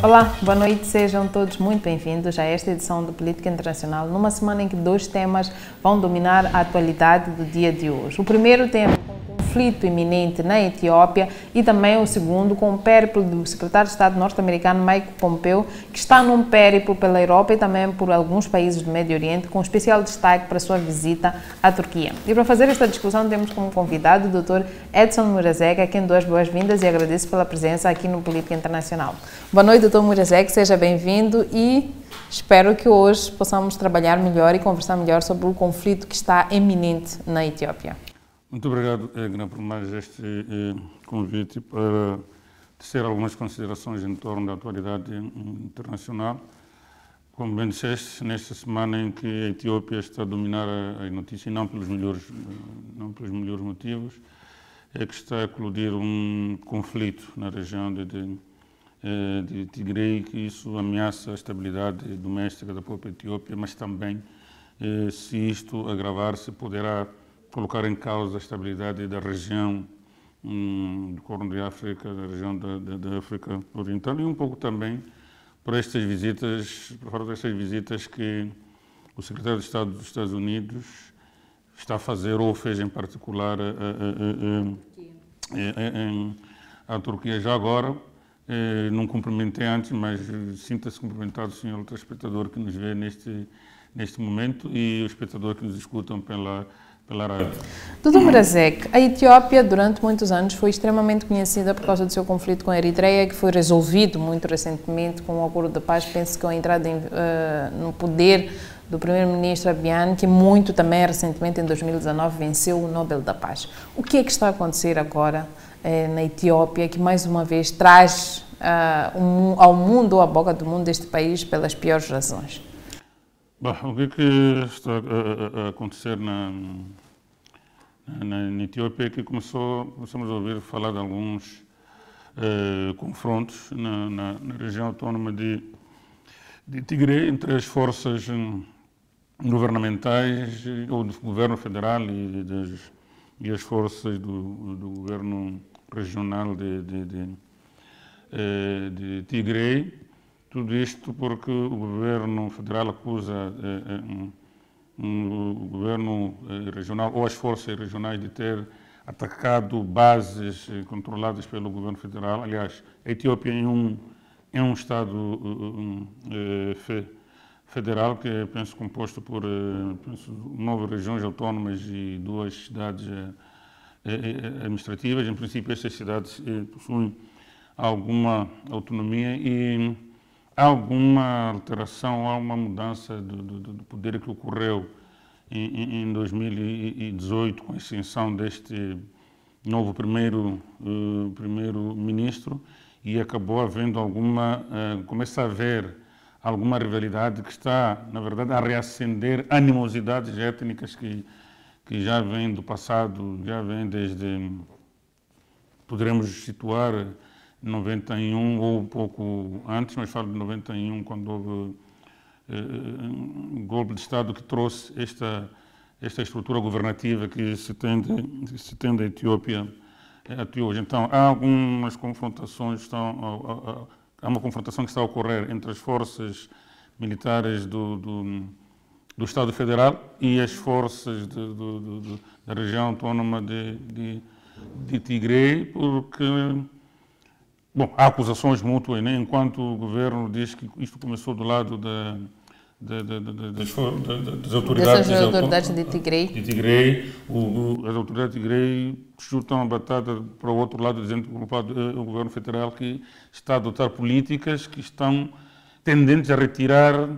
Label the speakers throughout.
Speaker 1: Olá, boa noite, sejam todos muito bem-vindos a esta edição do Política Internacional, numa semana em que dois temas vão dominar a atualidade do dia de hoje. O primeiro tema conflito iminente na Etiópia e também o segundo com o périplo do secretário de Estado norte-americano Mike Pompeo, que está num périplo pela Europa e também por alguns países do Médio Oriente, com especial destaque para a sua visita à Turquia. E para fazer esta discussão temos como convidado o Dr. Edson Murazek, a quem dou as boas-vindas e agradeço pela presença aqui no Política Internacional. Boa noite, Dr. Murazek, seja bem-vindo e espero que hoje possamos trabalhar melhor e conversar melhor sobre o conflito que está eminente na Etiópia.
Speaker 2: Muito obrigado, Egna, por mais este eh, convite para tecer algumas considerações em torno da atualidade internacional. Como bem disseste, nesta semana em que a Etiópia está a dominar a, notícia, e não pelos melhores, não pelos melhores motivos, é que está a eclodir um conflito na região de, de, eh, de Tigray, que isso ameaça a estabilidade doméstica da própria Etiópia, mas também, eh, se isto agravar-se, poderá colocar em causa a estabilidade da região um, do Corno de África, da região da, da, da, África Oriental e um pouco também por estas visitas, por fora destas visitas que o secretário de Estado dos Estados Unidos está a fazer ou fez em particular a, a, a, a Turquia já agora. Eh, não cumprimentei antes, mas sinta-se cumprimentado, senhor telespectador que nos vê neste, neste momento e o espectador que nos escutam pela pela rádio.
Speaker 1: Doutor Murazek, a Etiópia durante muitos anos foi extremamente conhecida por causa do seu conflito com a Eritreia, que foi resolvido muito recentemente com o um acordo de paz, penso que com a entrada em, uh, no poder do primeiro-ministro Abiy, que muito também recentemente, em 2019, venceu o Nobel da Paz. O que é que está a acontecer agora eh, na Etiópia, que mais uma vez traz uh, um, ao mundo, à boca do mundo, este país pelas piores razões?
Speaker 2: Bom, o que, é que está a, a acontecer na, na, na, Etiópia é que começou, começamos a ouvir falar de alguns eh, confrontos na, na, na, região autónoma de, de Tigre entre as forças hum, governamentais, ou do governo federal e, das, e as forças do, do governo regional de, de, de, eh, de Tigre tudo isto porque o governo federal acusa eh, eh um, o governo eh, regional ou as forças regionais de ter atacado bases eh, controladas pelo governo federal. Aliás, a Etiópia é um, é um Estado um, fe, federal que é, penso, composto por penso, nove regiões autónomas e duas cidades administrativas. Em princípio, essas cidades possuem alguma autonomia e alguma alteração, há uma mudança do, do, do poder que ocorreu em, em 2018 com a extensão deste novo primeiro uh, primeiro ministro e acabou havendo alguma uh, começa a haver alguma rivalidade que está na verdade a reacender animosidades étnicas que que já vêm do passado já vêm desde poderemos situar 91 ou um pouco antes, mas falo de 91, quando houve eh, um golpe de Estado que trouxe esta, esta estrutura governativa que se tem, que se tem da Etiópia até hoje. Então, há algumas confrontações, estão, há uma confrontação que está a ocorrer entre as forças militares do, do, do Estado Federal e as forças de, da região autónoma de, de, de Tigre, porque Bom, há acusações mútuas, né? enquanto o governo diz que isto começou do lado da, da, da, das autoridades,
Speaker 1: Dessas autoridades de Tigray.
Speaker 2: De Tigray o, o, as autoridades de Tigray chutam a batata para o outro lado, dizendo que o, eh, o governo federal que está a adotar políticas que estão tendentes a retirar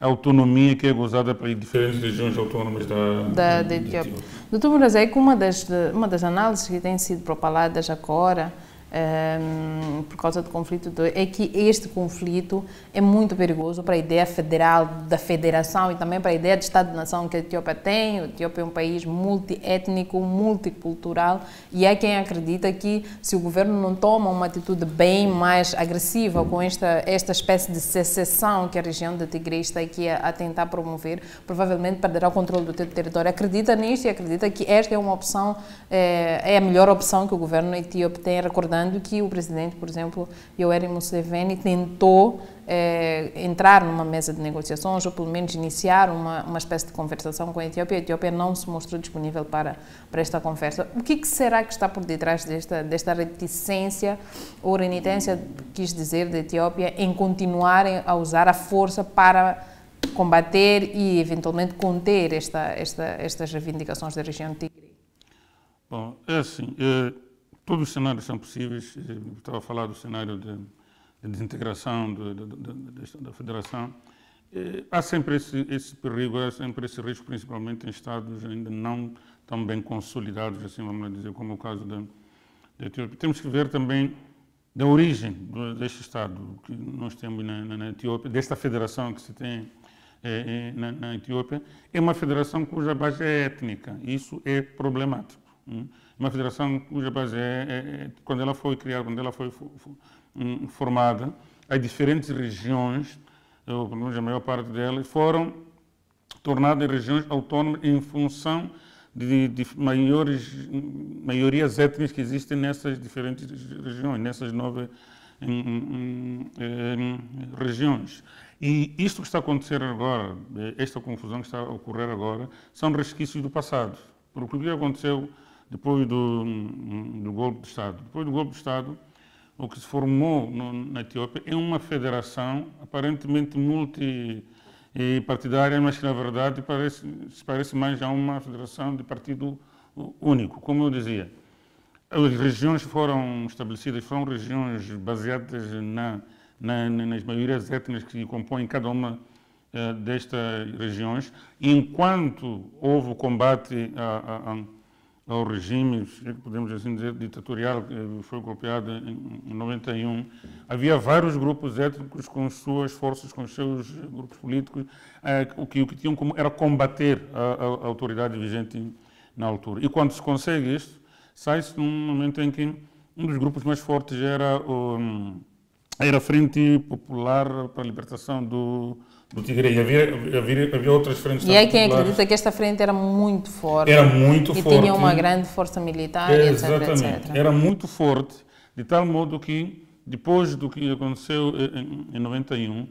Speaker 2: a autonomia que é gozada para diferentes regiões autónomas da,
Speaker 1: da, Etiópia. Doutor Murazek, uma das, uma das análises que têm sido propaladas agora um, por causa do conflito, é que este conflito é muito perigoso para a ideia federal da federação e também para a ideia de Estado-nação que a Etiópia tem. A Etiópia é um país multiétnico, multicultural e há quem acredita que se o governo não toma uma atitude bem mais agressiva com esta, esta espécie de secessão que a região de Tigre está aqui a, a tentar promover, provavelmente perderá o controle do território. Acredita nisto e acredita que esta é uma opção, é, é a melhor opção que o governo etíope tem, recordando recordando que o presidente, por exemplo, Yoweri Museveni, tentou eh, entrar numa mesa de negociações ou pelo menos iniciar uma, uma espécie de conversação com a Etiópia. A Etiópia não se mostrou disponível para, para esta conversa. O que, que será que está por detrás desta, desta reticência ou renitência, quis dizer, da Etiópia em continuarem a usar a força para combater e eventualmente conter esta, esta, estas reivindicações da região de Tigre?
Speaker 2: Bom, é assim, é, todos os cenários são possíveis. Eu estava a falar do cenário de, de desintegração de, de, da federação. Há sempre esse, esse perigo, há sempre esse risco, principalmente em estados ainda não tão bem consolidados, assim vamos dizer, como o caso da, Etiópia. Temos que ver também da origem deste Estado que nós temos na, na, na Etiópia, desta federação que se tem é, é, na, na, Etiópia, é uma federação cuja base é étnica. Isso é problemático. Hum? Uma federação cuja base é, é, é, quando ela foi criada, quando ela foi hum, formada, as diferentes regiões, ou pelo menos a maior parte delas, foram tornadas regiões autónomas em função de, de maiores, maiorias étnicas que existem nessas diferentes regiões, nessas nove hum, regiões. E isto que está a acontecer agora, esta confusão que está a ocorrer agora, são resquícios do passado. Porque o que aconteceu depois do, do golpe de Estado? Depois do golpe de Estado, o que se formou no, na Etiópia é uma federação aparentemente multipartidária, mas que na verdade parece, se parece mais a uma federação de partido único. Como eu dizia, as regiões foram estabelecidas, foram regiões baseadas na na, nas maiorias étnicas que compõem cada uma uh, destas regiões, enquanto houve o combate a, a, ao regime, podemos assim dizer, ditatorial, que foi golpeado em, em 91, havia vários grupos étnicos com suas forças, com seus grupos políticos, uh, o, que, o que tinham como era combater a, a, autoridade vigente na altura. E quando se consegue isto, sai-se num momento em que um dos grupos mais fortes era o era a Frente Popular para a Libertação do, do Tigre. Havia, havia, havia outras frentes
Speaker 1: E há quem acredita que esta frente era muito forte.
Speaker 2: Era muito
Speaker 1: e
Speaker 2: forte.
Speaker 1: E tinha uma grande força militar, é, etc. Etc.
Speaker 2: Era muito forte, de tal modo que, depois do que aconteceu em, em 91,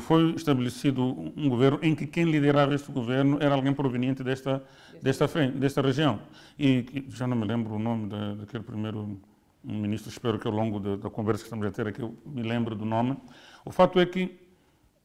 Speaker 2: foi estabelecido um governo em que quem liderava este governo era alguém proveniente desta, desta, frente, desta região. E já não me lembro o nome da, daquele primeiro ministro, espero que ao longo da, da, conversa que estamos a ter aqui eu me lembre do nome. O fato é que,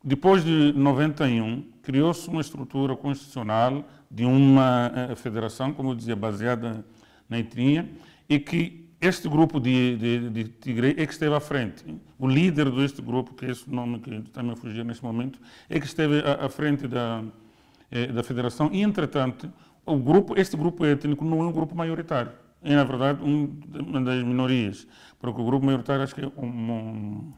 Speaker 2: depois de 91, criou-se uma estrutura constitucional de uma uh, federação, como eu dizia, baseada na etnia, e que este grupo de, de, de Tigre é que esteve à frente. O líder deste grupo, que é esse nome que está me a fugir neste momento, é que esteve à, à frente da, eh, da federação. E, entretanto, o grupo, este grupo étnico não é um grupo maioritário é, na verdade, um, uma das minorias, porque o grupo maioritário acho que é um,
Speaker 1: um,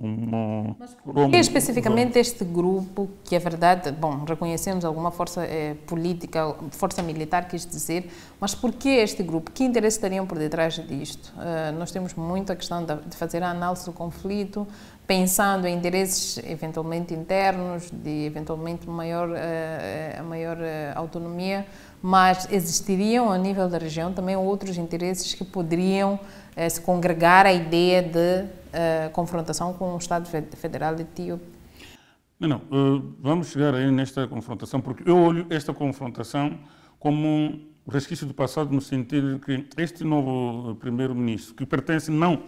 Speaker 1: Mas por que especificamente este grupo, que é verdade, bom, reconhecemos alguma força eh, política, força militar, quis dizer, mas por que este grupo? Que interesse estariam por detrás disto? Uh, nós temos muito a questão de, de fazer a análise do conflito, pensando em interesses eventualmente internos, de eventualmente maior, uh, maior uh, autonomia, mas existiriam a nível da região também outros interesses que poderiam eh, se congregar à ideia de eh, confrontação com o Estado Federal de Etíope?
Speaker 2: Não. Uh, vamos chegar aí nesta confrontação, porque eu olho esta confrontação como um resquício do passado, no sentido de que este novo primeiro-ministro, que pertence não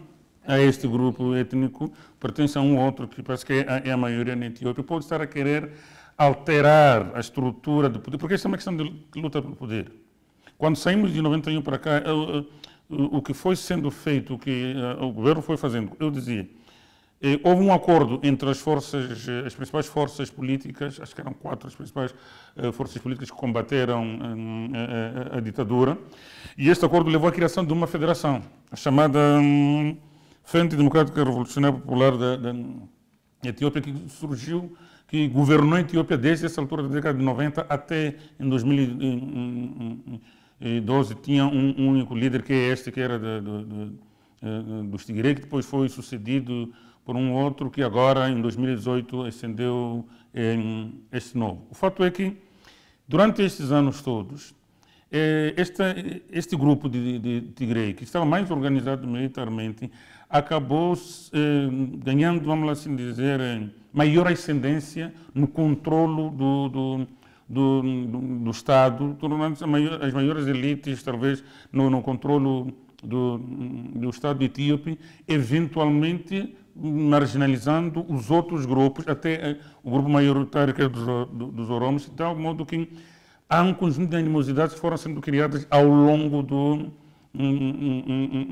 Speaker 2: a este grupo étnico, pertence a um outro, que parece que é a, é a maioria na Etiópia, pode estar a querer alterar a estrutura do poder, porque esta é uma questão de luta pelo poder. Quando saímos de 91 para cá, o que foi sendo feito, o que eh, o governo foi fazendo, eu dizia, eh, houve um acordo entre as forças, eh, as principais forças políticas, acho que eram quatro as principais forças políticas que combateram a, ditadura, e este acordo levou à criação de uma federação, a chamada hum, Frente Democrática Revolucionária Popular da, da Etiópia, que surgiu que governou a Etiópia desde essa altura da década de 90 até em 2012 tinha um, único líder que é este que era eh, dos Tigre, que depois foi sucedido por um outro que agora em 2018 ascendeu em este novo. O fato é que durante estes anos todos eh, este, este grupo de, de Tigre, que estava mais organizado militarmente, acabou eh, ganhando, vamos assim dizer, maior ascendência no controlo do, do, do, do, do Estado, tornando-se as maiores elites, talvez, no, no controlo do, do Estado etíope, eventualmente marginalizando os outros grupos, até o grupo maioritário que é dos, dos Oromos, de tal modo que há um conjunto de animosidades que foram sendo criadas ao longo do,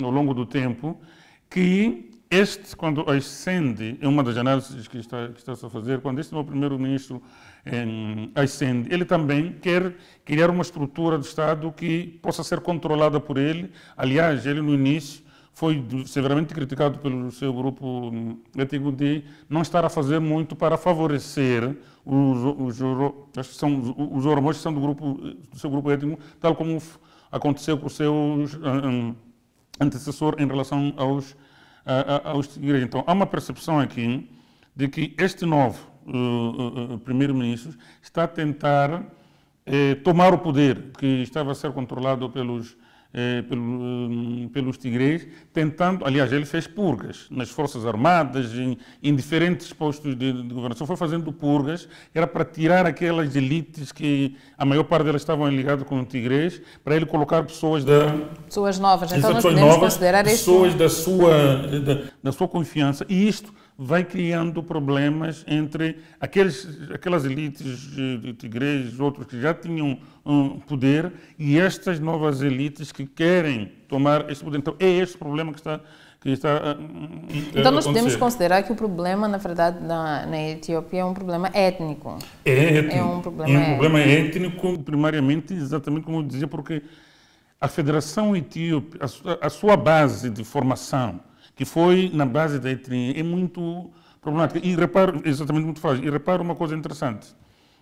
Speaker 2: ao longo do tempo, que este, quando ascende, é uma das análises que está, que está a fazer, quando este meu primeiro-ministro ascende, ele também quer criar uma estrutura do Estado que possa ser controlada por ele. Aliás, ele no início foi severamente criticado pelo seu grupo ético de não estar a fazer muito para favorecer os, os, são, os que são do, grupo, do seu grupo étnico, tal como aconteceu com o seu um, antecessor em relação aos, a, aos igrejas. Então, há uma percepção aqui de que este novo uh, uh, primeiro-ministro está a tentar uh, tomar o poder que estava a ser controlado pelos eh, pelo, hum, pelos tigres, tentando, aliás, ele fez purgas nas Forças Armadas, em, em diferentes postos de, de, governação, foi fazendo purgas, era para tirar aquelas elites que a maior parte delas estavam ligadas com o tigres, para ele colocar pessoas da...
Speaker 1: Pessoas novas, então nós podemos novas, considerar
Speaker 2: pessoas isso... da sua, da, da sua confiança, e isto vai criando problemas entre aqueles, aquelas elites de tigres, outros que já tinham um poder, e estas novas elites que querem tomar esse poder. Então, é este problema que está que está a,
Speaker 1: Então nós podemos considerar que o problema, na verdade, na, na Etiópia é um problema étnico.
Speaker 2: É étnico. É um problema, é um problema étnico, primariamente, exatamente como eu dizia, porque a Federação Etíope, a, a sua base de formação, que foi na base da etnia, é muito problemática. E reparo, exatamente muito fácil, e reparo uma coisa interessante.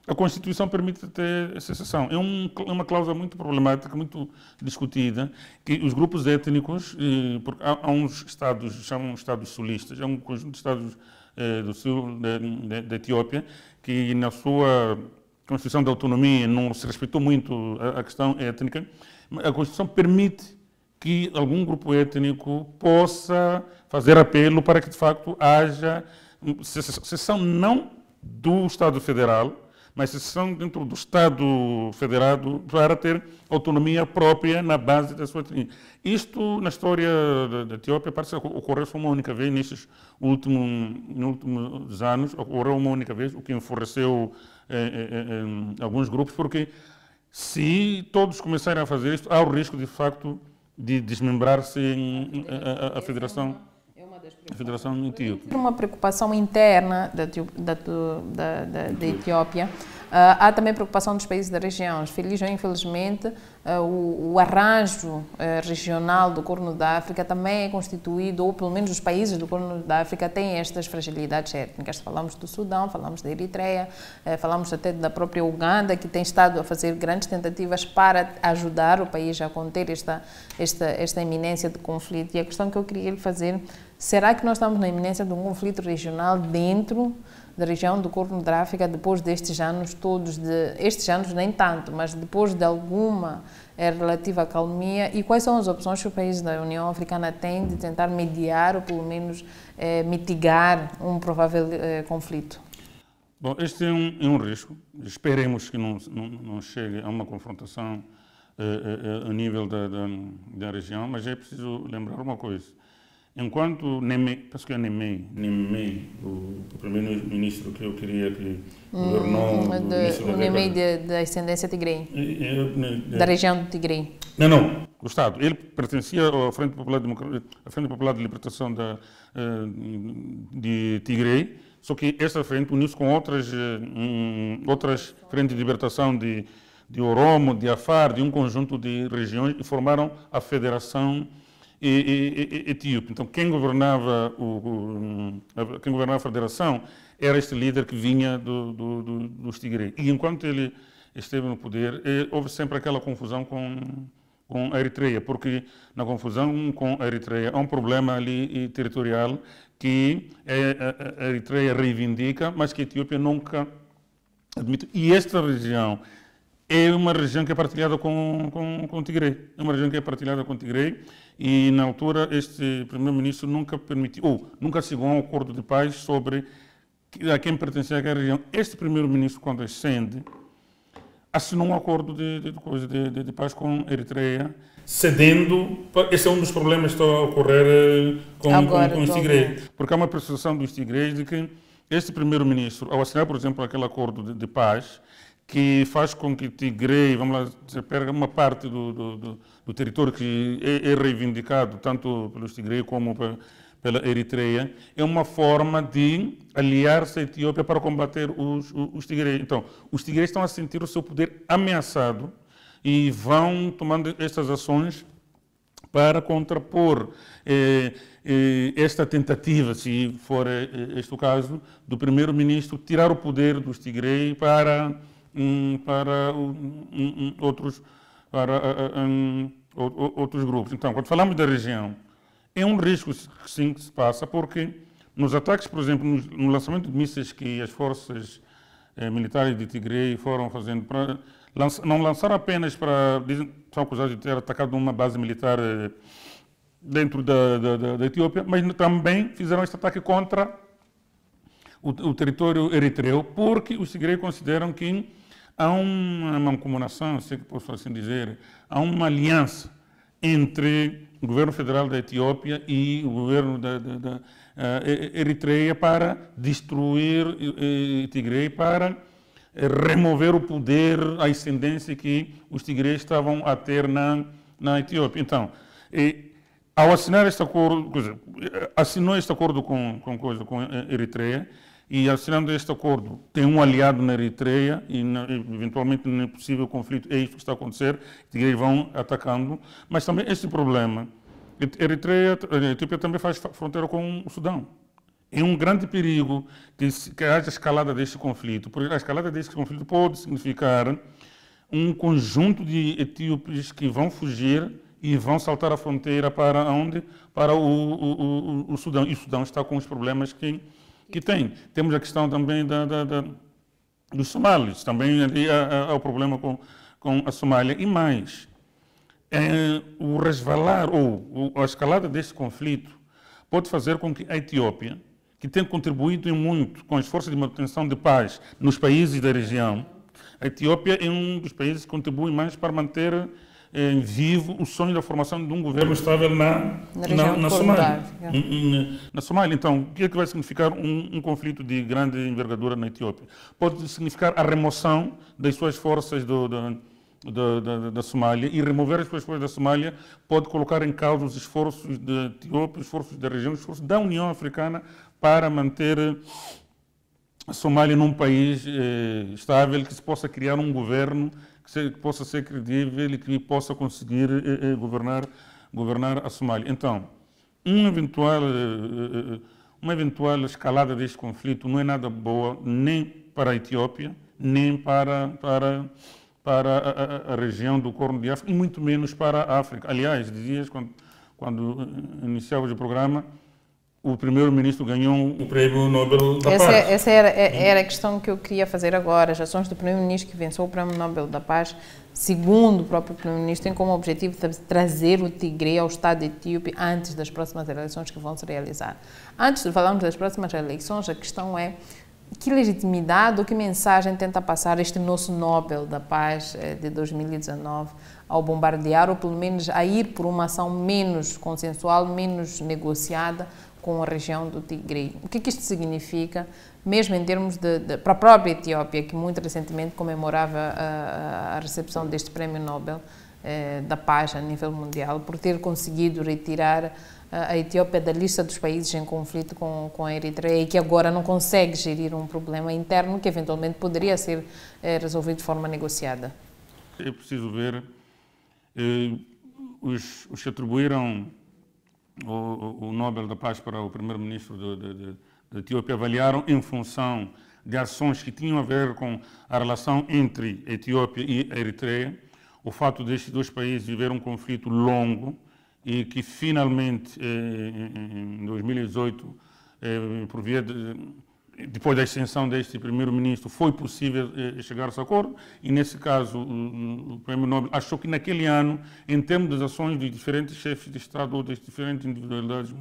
Speaker 2: A Constituição permite ter secessão. É, um, é uma cláusula muito problemática, muito discutida, que os grupos étnicos, eh, porque há, há, uns estados, chamam estados sulistas, há um conjunto de estados eh, do sul da Etiópia, que na sua Constituição de Autonomia não se respeitou muito a, a questão étnica, a Constituição permite que algum grupo étnico possa fazer apelo para que, de facto, haja secessão não do Estado Federal, mas secessão dentro do Estado Federado para ter autonomia própria na base da sua etnia. Isto, na história da Etiópia, parece que ocorreu só uma única vez, nesses últimos, últimos anos, ocorreu uma única vez, o que enfureceu eh, eh, eh, alguns grupos, porque se todos começarem a fazer isto, há o risco, de facto, de desmembrar-se a, a, a, Federação a Federação Etíope.
Speaker 1: Uma preocupação interna da, da, da, da, da Etiópia Uh, há também preocupação dos países da região. Feliz ou infelizmente, uh, o, o, arranjo uh, regional do Corno da África também é constituído, ou pelo menos os países do Corno da África têm estas fragilidades étnicas. Falamos do Sudão, falamos da Eritreia, falamos até da própria Uganda, que tem estado a fazer grandes tentativas para ajudar o país a conter esta, esta, esta iminência de conflito. E a questão que eu queria lhe fazer, será que nós estamos na iminência de um conflito regional dentro da região do Corno da África depois destes anos todos, de, estes anos nem tanto, mas depois de alguma é, relativa calmia e quais são as opções que o país da União Africana tem de tentar mediar ou pelo menos é, mitigar um provável é, conflito?
Speaker 2: Bom, este é um, é um risco. Esperemos que não, não, não, chegue a uma confrontação a nível da, da, da região, mas é preciso lembrar uma coisa Enquanto Neme, penso que é Neme, Neme o, o primeiro-ministro que eu queria que
Speaker 1: governou... Hum, de, o Neme da ascendência tigrei, da região do Tigrei.
Speaker 2: Não, não, o Estado. Ele pertencia à Frente Popular, à Frente Popular de Libertação da, eh, de Tigrei, só que essa frente uniu-se com outras, um, outras frentes de libertação de, de Oromo, de Afar, de um conjunto de regiões e formaram a Federação etíope. Então, quem governava, o, o, quem governava a federação era este líder que vinha do, do, do, dos Tigre. E enquanto ele esteve no poder, eh, houve sempre aquela confusão com, com a Eritreia, porque na confusão com a Eritreia há um problema ali territorial que a, a Eritreia reivindica, mas que a Etiópia nunca admite. E esta região é uma região que é partilhada com, com, com Tigre. É uma região que é partilhada com Tigre e, na altura, este primeiro-ministro nunca permitiu, ou nunca chegou a um acordo de paz sobre a quem pertencia àquela região. Este primeiro-ministro, quando ascende, assinou um acordo de, de, de, de, de paz com a Eritreia, cedendo. Esse é um dos problemas que está a ocorrer eh, com, Agora, com, com os tigres. Porque há uma percepção dos tigres de que este primeiro-ministro, ao assinar, por exemplo, aquele acordo de, paz, que faz com que Tigre, vamos lá, perca uma parte do, do, do, do território que é, é, reivindicado tanto pelos Tigre como pela Eritreia, é uma forma de aliar-se à Etiópia para combater os, os, os Tigre. Então, os Tigre estão a sentir o seu poder ameaçado e vão tomando estas ações para contrapor eh, eh, esta tentativa, se for eh, este o caso, do primeiro-ministro tirar o poder dos Tigrei para, um, para um, outros, para, um, outros grupos. Então, quando falamos da região, é um risco sim que se passa, porque nos ataques, por exemplo, no, lançamento de mísseis que as forças eh, militares de Tigre foram fazendo para não lançaram apenas para. Dizem, são acusados de ter atacado uma base militar eh, dentro da, da, da, Etiópia, mas também fizeram este ataque contra o, o território eritreu, porque os tigreiros consideram que há uma mancomunação, se posso assim dizer, há uma aliança entre o governo federal da Etiópia e o governo da, da, da uh, Eritreia para destruir Tigre, para remover o poder, a ascendência que os tigres estavam a ter na, na Etiópia. Então, e, ao assinar este acordo, assinou este acordo com, com, coisa, com Eritreia, e assinando este acordo tem um aliado na Eritreia e na, eventualmente no possível conflito é isso que está a acontecer, tigres vão atacando, mas também este problema, Eritreia, a Etiópia também faz fronteira com o Sudão. É um grande perigo que, que haja escalada deste conflito, porque a escalada deste conflito pode significar um conjunto de etíopes que vão fugir e vão saltar a fronteira para onde? Para o, o, o, o Sudão. E o Sudão está com os problemas que, que tem. Temos a questão também da, da, da dos somalis, também ali há, há, o problema com, com a Somália. E mais, é, o resvalar ou a escalada deste conflito pode fazer com que a Etiópia que tem contribuído muito com as forças de manutenção de paz nos países da região. A Etiópia é um dos países que contribui mais para manter eh, vivo o sonho da formação de um governo estável na, na, na, na Somália. Na Somália. Então, o que é que vai significar um, um, conflito de grande envergadura na Etiópia? Pode significar a remoção das suas forças do, do da, da, da, Somália e remover as forças da Somália pode colocar em causa os esforços da Etiópia, os esforços da região, os esforços da União Africana para manter a Somália num país eh, estável, que se possa criar um governo que, possa ser credível e que possa conseguir eh, eh governar, governar a Somália. Então, um eventual, eh, eh, uma eventual escalada deste conflito não é nada boa nem para a Etiópia, nem para, para, para a, a, a região do Corno de África, e muito menos para a África. Aliás, dizias, quando, quando iniciávamos o programa, o primeiro-ministro ganhou o prêmio Nobel da
Speaker 1: essa,
Speaker 2: Paz.
Speaker 1: Essa era, é, era, a questão que eu queria fazer agora. As ações do primeiro-ministro que venceu o prêmio Nobel da Paz, segundo o próprio primeiro-ministro, têm como objetivo trazer o Tigre ao Estado de Etíope antes das próximas eleições que vão se realizar. Antes de falarmos das próximas eleições, a questão é que legitimidade ou que mensagem tenta passar este nosso Nobel da Paz eh, de 2019 ao bombardear ou pelo menos a ir por uma ação menos consensual, menos negociada com a região do Tigre. O que, é que isto significa, mesmo em termos de, de, para a própria Etiópia, que muito recentemente comemorava a, a recepção deste Prémio Nobel eh, da Paz a nível mundial, por ter conseguido retirar a Etiópia da lista dos países em conflito com, com a Eritreia e que agora não consegue gerir um problema interno que eventualmente poderia ser eh, resolvido de forma negociada.
Speaker 2: É preciso ver, eh, os, os que atribuíram o, o, Nobel da Paz para o primeiro-ministro da Etiópia avaliaram em função de ações que tinham a ver com a relação entre Etiópia e Eritreia, o fato destes dois países viver um conflito longo e que finalmente, eh, em 2018, eh, por via de, depois da extensão deste primeiro-ministro, foi possível eh, chegar a esse acordo, e nesse caso o, o Prêmio Nobel achou que naquele ano, em termos das ações de diferentes chefes de Estado ou das diferentes individualidades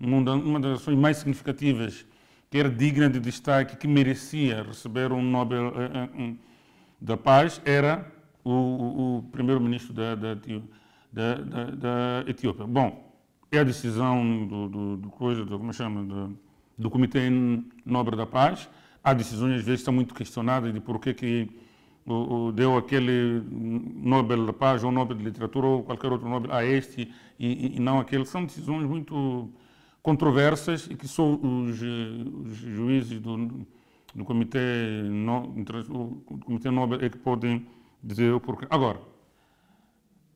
Speaker 2: uma das ações mais significativas, que era digna de destaque, que merecia receber um Nobel eh, eh, da Paz, era o, o, o primeiro-ministro da, da, da, da, Etiópia. Bom, é a decisão do, do, do coisa, do, como chama, do, do Comitê Nobre da Paz. Há decisões, às vezes, são muito questionadas de por que, que deu aquele Nobel da Paz ou Nobel de Literatura ou qualquer outro Nobel a este e, e não aquele. São decisões muito controversas e que só os, os juízes do, do Comitê, no, Comitê Nobel é que podem dizer o porquê. Agora,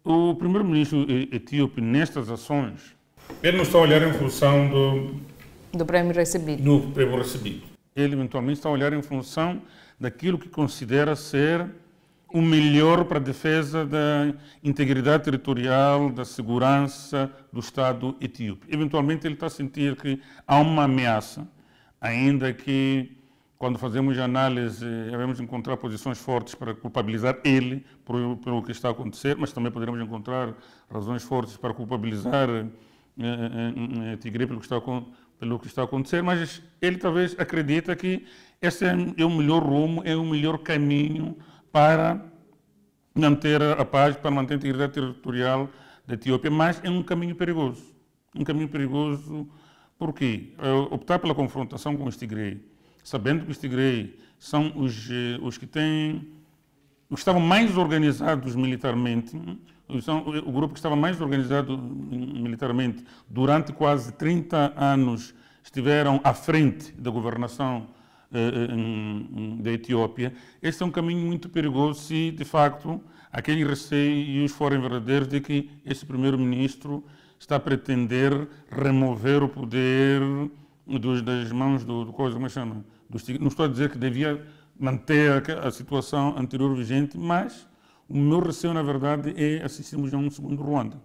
Speaker 2: o primeiro-ministro etíope, nestas ações, ele não está a olhar em função do,
Speaker 1: do prêmio recebido.
Speaker 2: Do prêmio recebido. Ele, eventualmente, está a olhar em função daquilo que considera ser o melhor para a defesa da integridade territorial, da segurança do Estado etíope. Eventualmente, ele está a sentir que há uma ameaça, ainda que quando fazemos análise, devemos encontrar posições fortes para culpabilizar ele por, pelo que está a acontecer, mas também poderemos encontrar razões fortes para culpabilizar eh, eh, eh, Tigre pelo que, está, pelo que está a acontecer, mas ele talvez acredita que esse é o melhor rumo, é o melhor caminho para manter a paz, para manter a integridade territorial da Etiópia, mas é um caminho perigoso. Um caminho perigoso, porque optar pela confrontação com os Tigre sabendo que os Tigray são os, eh, os que têm, os que estavam mais organizados militarmente, o grupo que estava mais organizado militarmente durante quase 30 anos estiveram à frente da governação eh, eh da Etiópia. Este é um caminho muito perigoso se, de facto, aqueles receios forem verdadeiros de que esse primeiro-ministro está a pretender remover o poder dos, das mãos do, do coisa, como é chama? Não estou a dizer que devia manter a, a situação anterior vigente, mas o meu receio, na verdade, é assistirmos a um segundo Ruanda.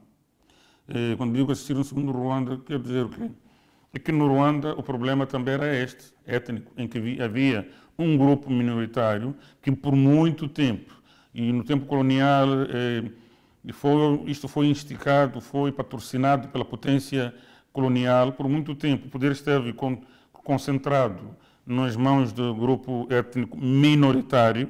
Speaker 2: É, quando digo assistir um segundo Ruanda, quer dizer o quê? É que no Ruanda o problema também era este, étnico, em que havia um grupo minoritário que por muito tempo, e no tempo colonial, é, foi, isto foi instigado, foi patrocinado pela potência colonial, por muito tempo o poder esteve con, concentrado nas mãos do grupo étnico minoritário,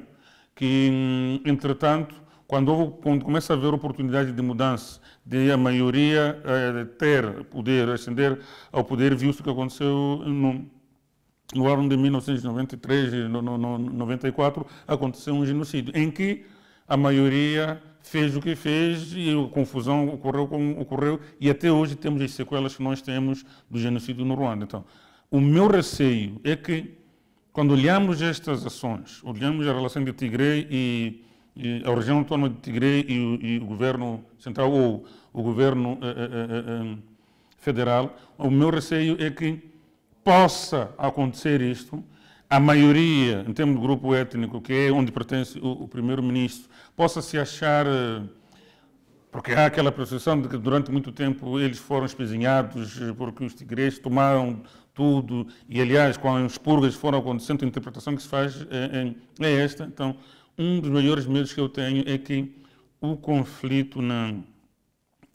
Speaker 2: que, entretanto, quando, houve, quando começa a haver oportunidade de mudança, de a maioria eh, ter poder, ascender ao poder, viu-se o que aconteceu no, no ano de 1993 e no, no, no, 94, aconteceu um genocídio, em que a maioria fez o que fez e a confusão ocorreu como ocorreu, e até hoje temos as sequelas que nós temos do genocídio no Ruanda. Então, o meu receio é que, quando olhamos estas ações, olhamos a relação de Tigre e, e a região autônoma de Tigre e e o governo central ou o governo eh, eh, eh, federal, o meu receio é que possa acontecer isto, a maioria, em termos de grupo étnico, que é onde pertence o, o primeiro-ministro, possa se achar porque há aquela percepção de que durante muito tempo eles foram espezinhados, porque os tigres tomaram tudo, e aliás, com as purgas foram acontecendo, a interpretação que se faz é, é, é, esta. Então, um dos maiores medos que eu tenho é que o conflito, na,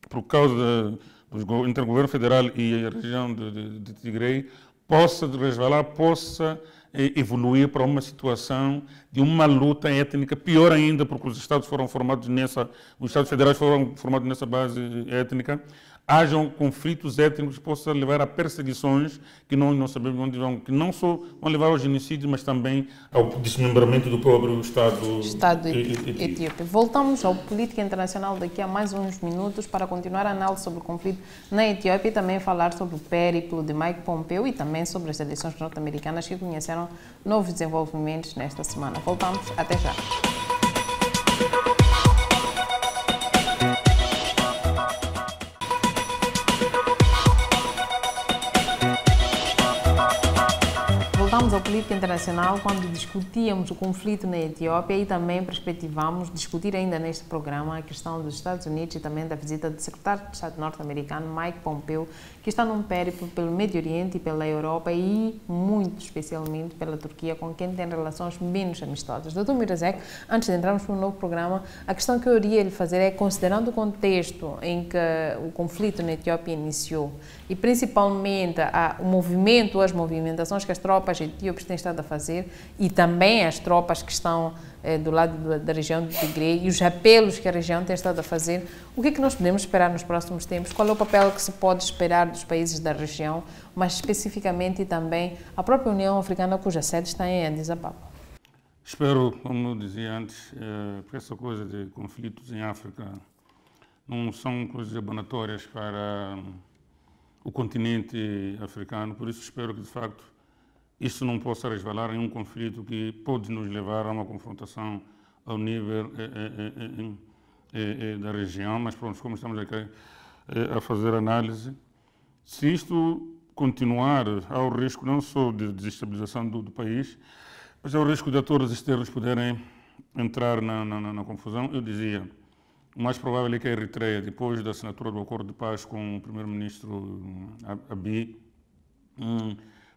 Speaker 2: por causa do, entre o governo federal e a região de, de, de Tigray, possa resvalar, possa eh, evoluir para uma situação de uma luta étnica, pior ainda, porque os Estados foram formados nessa, os Estados federais foram formados nessa base étnica, hajam conflitos étnicos que possam levar a perseguições que nós não sabemos onde vão, que não só vão levar ao genocídio, mas também ao desmembramento do próprio Estado,
Speaker 1: Estado etíope. Voltamos ao Política Internacional daqui a mais uns minutos para continuar a análise sobre o conflito na Etiópia e também falar sobre o périplo de Mike Pompeo e também sobre as eleições norte-americanas que conheceram novos desenvolvimentos nesta semana. Voltamos, até já. Voltamos ao Política Internacional quando discutíamos o conflito na Etiópia e também perspectivamos discutir ainda neste programa a questão dos Estados Unidos e também da visita do secretário de Estado norte-americano Mike Pompeo, que está num périplo pelo Médio Oriente e pela Europa e muito especialmente pela Turquia, com quem tem relações menos amistosas. Dr. Mirazek, antes de entrarmos para o novo programa, a questão que eu iria lhe fazer é, considerando o contexto em que o conflito na Etiópia iniciou e principalmente o movimento, as movimentações que as tropas etíopes têm estado a fazer e também as tropas que estão eh, do lado do, da região do Tigre e os apelos que a região tem estado a fazer, o que é que nós podemos esperar nos próximos tempos? Qual é o papel que se pode esperar dos países da região, mas especificamente também a própria União Africana, cuja sede está em Addis Ababa?
Speaker 2: Espero, como eu dizia antes, eh, que essa coisa de conflitos em África não são coisas abonatórias para o continente africano, por isso espero que, de facto, isso não possa resvalar em um conflito que pode nos levar a uma confrontação ao nível eh, eh, eh, da região, mas pronto, como estamos aqui a fazer análise, se isto continuar, há o risco não só de desestabilização do, do país, mas há o risco de atores externos poderem entrar na, na, na, confusão. Eu dizia, o mais provável é que a Eritreia, depois da assinatura do acordo de paz com o primeiro-ministro Abiy, hum,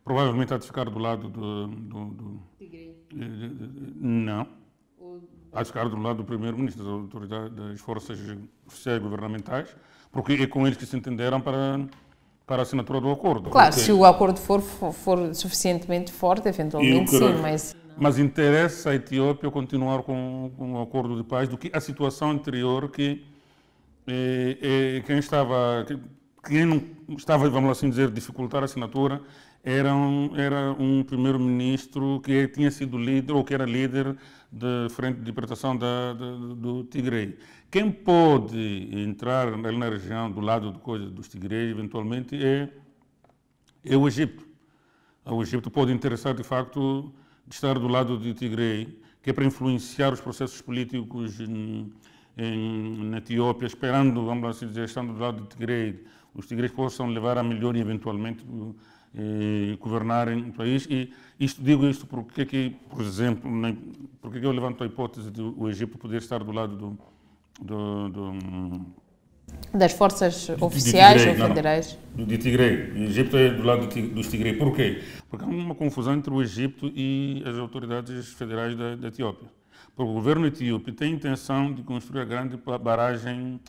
Speaker 2: Provavelmente há de ficar do lado do. do, do não. Há de ficar do lado do primeiro-ministro, das autoridades, das forças oficiais governamentais, porque é com eles que se entenderam para, para a assinatura do acordo.
Speaker 1: Claro, porque... se o acordo for, for, for suficientemente forte, eventualmente sim, mas.
Speaker 2: Mas interessa a Etiópia continuar com, com o acordo de paz do que a situação anterior que eh, eh, quem estava. Quem não estava, vamos assim dizer, dificultar a assinatura era um, era um primeiro-ministro que tinha sido líder ou que era líder da Frente de Libertação da, do Tigre. Quem pode entrar na região do lado de coisa dos Tigre, eventualmente, é, é o Egito. O Egito pode interessar, de facto, de estar do lado de Tigre, que é para influenciar os processos políticos em, em, na Etiópia, esperando, vamos assim dizer, estando do lado de Tigre, os Tigres possam levar a melhor eventualmente e governarem o país. E isto, digo isto porque, que, por exemplo, porque eu levanto a hipótese de o Egito poder estar do lado do, do, do
Speaker 1: das forças oficiais ou federais?
Speaker 2: Não, de Tigre. O Egito é do lado dos Tigre. Por quê? Porque há uma confusão entre o Egito e as autoridades federais da, da Etiópia. Porque o governo etíope tem intenção de construir a grande barragem,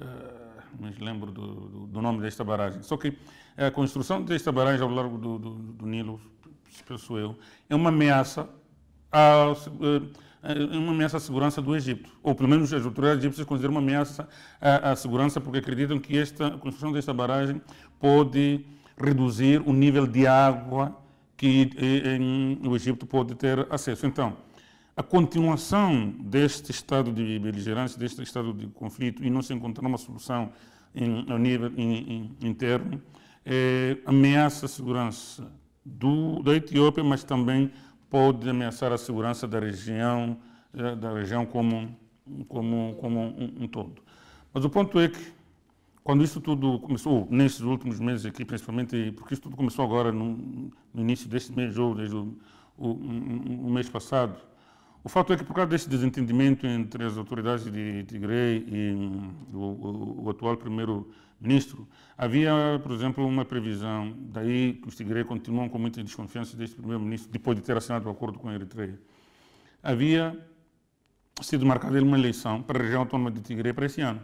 Speaker 2: uh, não me lembro do, do, do, nome desta barragem. Só que a construção desta barragem ao largo do, do, do Nilo, penso eu, é uma ameaça à, é uma ameaça à segurança do Egito, ou pelo menos as autoridades egípcias consideram uma ameaça à, à segurança porque acreditam que esta, a construção desta barragem pode reduzir o nível de água que em, o Egito pode ter acesso. Então, a continuação deste estado de beligerância, deste estado de conflito e não se encontrar uma solução em, a nível em, interno, é, ameaça a segurança do, da Etiópia, mas também pode ameaçar a segurança da região, eh, da região como, como, como um, um todo. Mas o ponto é que, quando isso tudo começou, nesses últimos meses aqui, principalmente, porque isso tudo começou agora no, no início deste mês, ou desde o, o, o, mês passado, o fato é que, por causa desse desentendimento entre as autoridades de Tigre e o, o atual primeiro ministro, havia, por exemplo, uma previsão, daí que os tigre continuam com muita desconfiança deste primeiro-ministro, depois de ter assinado o acordo com a Eritreia. Havia sido marcada uma eleição para a região autónoma de Tigre para esse ano.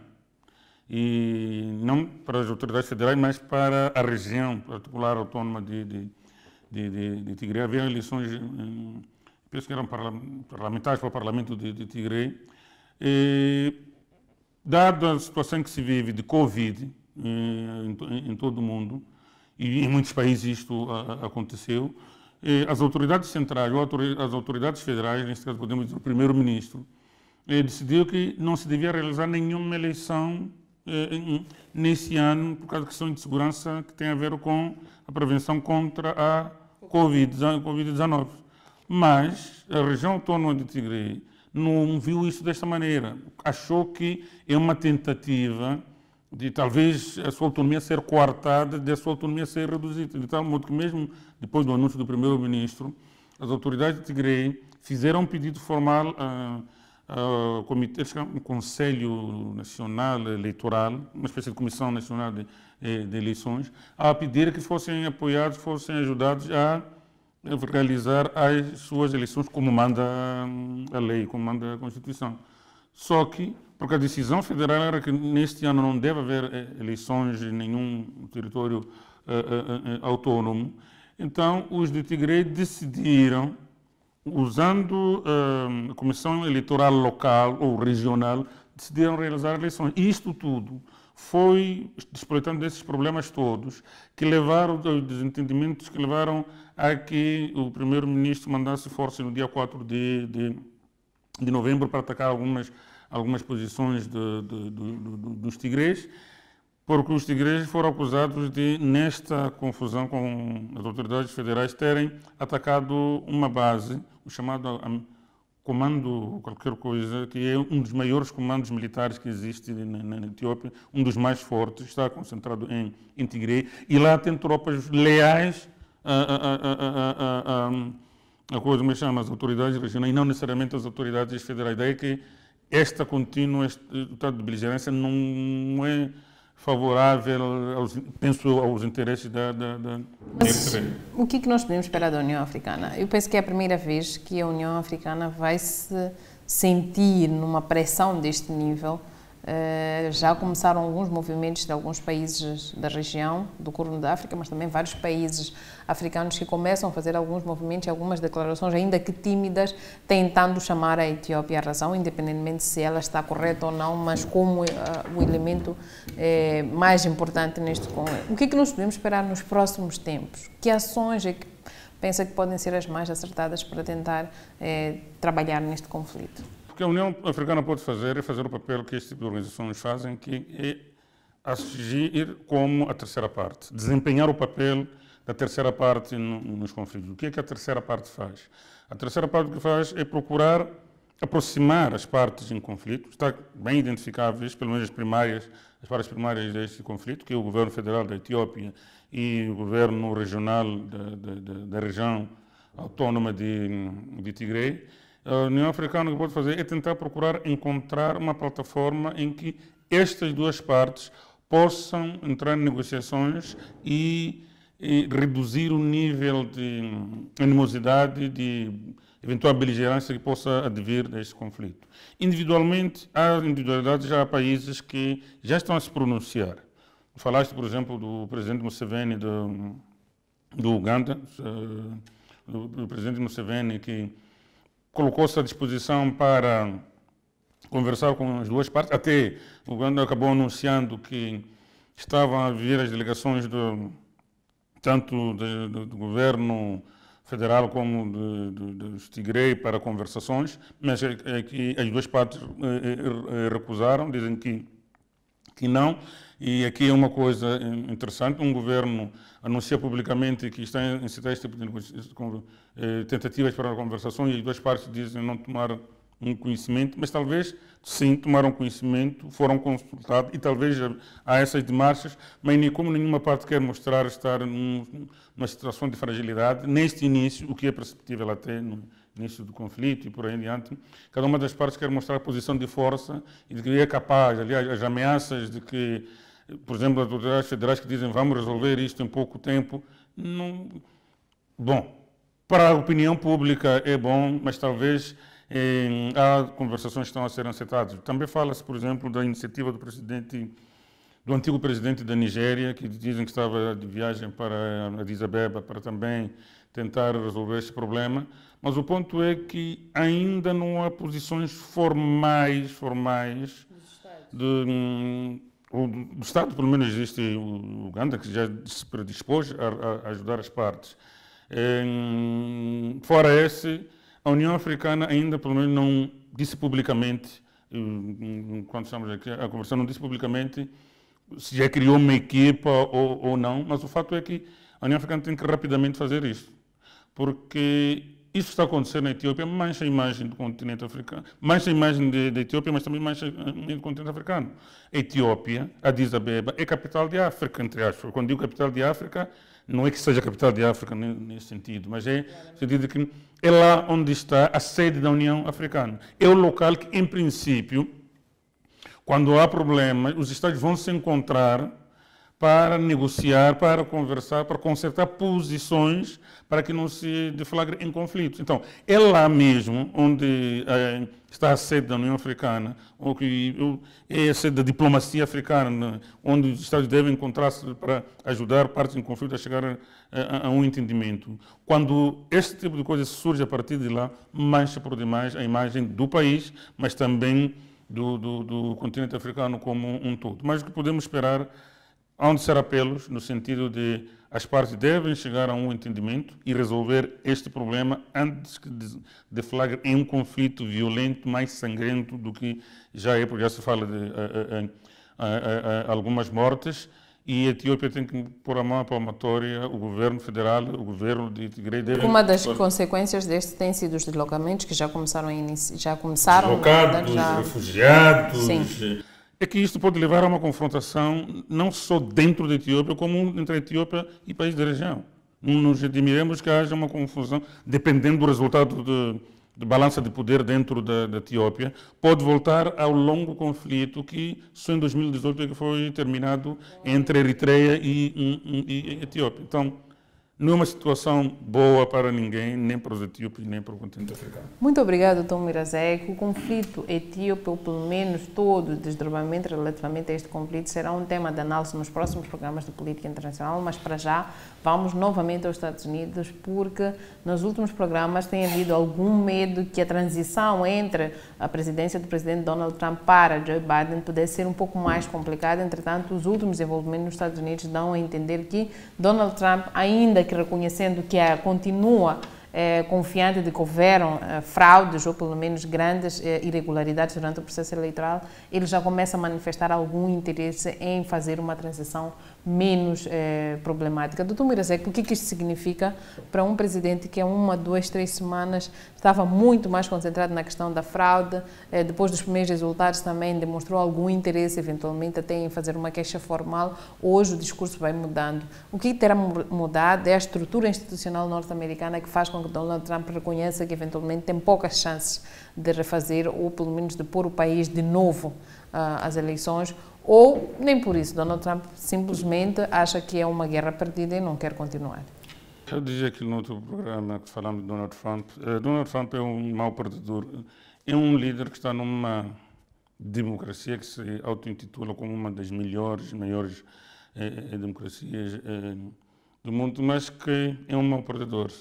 Speaker 2: E não para as autoridades federais, mas para a região particular autónoma de, de, de, de, de Tigre. Havia eleições, penso que eram parlamentares para o parlamento de, de Tigre. Dada a situação que se vive de Covid, em, em, todo o mundo, e em muitos países isto aconteceu, as autoridades centrais, ou as autoridades federais, neste caso podemos dizer o primeiro-ministro, decidiu que não se devia realizar nenhuma eleição nesse ano por causa de questões de segurança que tem a ver com a prevenção contra a Covid-19. Mas a região autónoma de Tigre não viu isso desta maneira. Achou que é uma tentativa de talvez a sua autonomia ser coartada, de a sua autonomia ser reduzida. De tal modo que mesmo depois do anúncio do primeiro-ministro, as autoridades de Tigre fizeram um pedido formal ao comitê, um Conselho Nacional Eleitoral, uma espécie de Comissão Nacional de, eh, de Eleições, a pedir que fossem apoiados, fossem ajudados a realizar as suas eleições como manda a lei, como manda a Constituição. Só que, porque a decisão federal era que neste ano não deve haver eh, eleições em nenhum território uh, uh, autônomo, então os de Tigre decidiram, usando a Comissão Eleitoral Local ou Regional, decidiram realizar eleições. Isto tudo foi despertando desses problemas todos que levaram aos desentendimentos que levaram a que o primeiro-ministro mandasse força no dia 4 de, de, de novembro para atacar algumas, algumas posições de, de, dos tigres, porque os tigres foram acusados de, nesta confusão com as autoridades federais, terem atacado uma base, o chamado comando qualquer coisa, que é um dos maiores comandos militares que existe na, na Etiópia, um dos mais fortes, está concentrado em, em Tigre, e lá tem tropas leais a, a, a, a, coisa me chama as autoridades regionais e não necessariamente as autoridades federais. Daí que esta contínua, este estado de beligerância não é favorável, aos, penso, aos interesses da, da, da
Speaker 1: Mas, O que, é que nós podemos esperar da União Africana? Eu penso que é a primeira vez que a União Africana vai se sentir numa pressão deste nível já começaram alguns movimentos de alguns países da região do Corno da África, mas também vários países africanos que começam a fazer alguns movimentos e algumas declarações, ainda que tímidas, tentando chamar a Etiópia à razão, independentemente se ela está correta ou não, mas como uh, o elemento uh, mais importante neste conflito. O que é que nós podemos esperar nos próximos tempos? Que ações é que pensa que podem ser as mais acertadas para tentar eh, trabalhar neste conflito?
Speaker 2: Que a União Africana pode fazer é fazer o papel que este tipo de organizações fazem, que é agir como a terceira parte, desempenhar o papel da terceira parte nos conflitos. O que é que a terceira parte faz? A terceira parte que faz é procurar aproximar as partes em conflito, está bem identificáveis, pelo menos as primárias, as partes primárias deste conflito, que é o governo federal da Etiópia e o governo regional da, da, da região autónoma de, de Tigre, a União Africana o que pode fazer é tentar procurar encontrar uma plataforma em que estas duas partes possam entrar em negociações e, e reduzir o nível de animosidade, de eventual beligerância que possa advir deste conflito. Individualmente, há individualidades, já há países que já estão a se pronunciar. Falaste, por exemplo, do presidente Museveni do, do Uganda, eh, do presidente Museveni que colocou-se à disposição para conversar com as duas partes. Até o Uganda acabou anunciando que estavam a vir as delegações do, tanto de, do, do governo federal como dos Tigrei para conversações, mas é, é as duas partes é, recusaram, dizem que, que não. E aqui é uma coisa interessante, um governo anuncia publicamente que está em este tipo de eh, tentativas para a conversação e as duas partes dizem não tomar um conhecimento, mas talvez sim tomaram conhecimento, foram consultados e talvez há essas demarches, mas nem como nenhuma parte quer mostrar estar num, numa situação de fragilidade neste início, o que é perceptível até no início do conflito e por aí adiante, cada uma das partes quer mostrar a posição de força e de que é capaz, aliás, as ameaças de que por exemplo, as autoridades federais que dizem vamos resolver isto em pouco tempo, não... Bom, para a opinião pública é bom, mas talvez eh, há conversações que estão a ser acertadas. Também fala-se, por exemplo, da iniciativa do presidente, do antigo presidente da Nigéria, que dizem que estava de viagem para Addis Abeba para também tentar resolver este problema. Mas o ponto é que ainda não há posições formais, formais de o, do Estado, pelo menos existe o Uganda, que já se predispôs a, a ajudar as partes. Fora esse, a União Africana ainda, pelo menos, não disse publicamente, quando estamos aqui a conversar, não disse publicamente se já criou uma equipa ou, ou não, mas o fato é que a União Africana tem que rapidamente fazer isso, porque isso está acontecendo na Etiópia mancha a imagem do continente africano, mancha a imagem da Etiópia, mas também mancha a imagem do continente africano. A Etiópia, Addis Abeba, é capital de África, entre aspas. Quando digo capital de África, não é que seja capital de África nesse sentido, mas é no sentido de que é lá onde está a sede da União Africana. É o local que, em princípio, quando há problemas, os Estados vão se encontrar para negociar, para conversar, para consertar posições para que não se deflagre em conflitos. Então, é lá mesmo onde é, está a sede da União Africana, ou que é a sede da diplomacia africana, onde os Estados devem encontrar-se para ajudar partes em conflito a chegar a, a, a, um entendimento. Quando este tipo de coisa surge a partir de lá, mancha por demais a imagem do país, mas também do, do, do continente africano como um todo. Mas o que podemos esperar Há de ser apelos no sentido de as partes devem chegar a um entendimento e resolver este problema antes que deflagre em um conflito violento mais sangrento do que já é, porque já se fala de uh, uh, uh, algumas mortes. E a Etiópia tem que pôr a mão à palmatória, o governo federal, o governo de Tigre deve...
Speaker 1: Uma das consequências deste tem sido os deslocamentos que já começaram a já começaram...
Speaker 2: Deslocados, já... refugiados... Sim é que isto pode levar a uma confrontação não só dentro da Etiópia, como entre a Etiópia e países da região. Não nos admiremos que haja uma confusão, dependendo do resultado de, de balança de poder dentro da, da, Etiópia, pode voltar ao longo conflito que só em 2018 é foi terminado entre Eritreia e, e, e Etiópia. Então, não é uma situação boa para ninguém, nem para os etíopes, nem para o continente africano.
Speaker 1: Muito obrigado, Tom Mirazek. O conflito etíope, ou pelo menos todo o desdobramento relativamente a este conflito, será um tema de análise nos próximos programas de política internacional, mas para já vamos novamente aos Estados Unidos, porque nos últimos programas tem havido algum medo que a transição entre a presidência do presidente Donald Trump para Joe Biden pudesse ser um pouco mais complicada. Entretanto, os últimos desenvolvimentos nos Estados Unidos dão a entender que Donald Trump ainda que reconhecendo que a, continua é, confiante de que houveram é, fraudes ou pelo menos grandes é, irregularidades durante o processo eleitoral, ele já começa a manifestar algum interesse em fazer uma transição menos é, problemática. Doutor Mirazek, o que, que isto significa para um presidente que há uma, duas, três semanas estava muito mais concentrado na questão da fraude, é, depois dos primeiros resultados também demonstrou algum interesse, eventualmente até em fazer uma queixa formal, hoje o discurso vai mudando. O que terá mudado é a estrutura institucional norte-americana que faz com que Donald Trump reconheça que eventualmente tem poucas chances de refazer ou pelo menos de pôr o país de novo uh, às eleições, ou nem por isso, Donald Trump simplesmente acha que é uma guerra perdida e não quer continuar.
Speaker 2: Eu dizia aqui no outro programa que falamos de Donald Trump, uh, Donald Trump é um mau perdedor, é um líder que está numa democracia que se auto-intitula como uma das melhores, maiores eh, eh democracias eh, do mundo, mas que é um mau perdedor.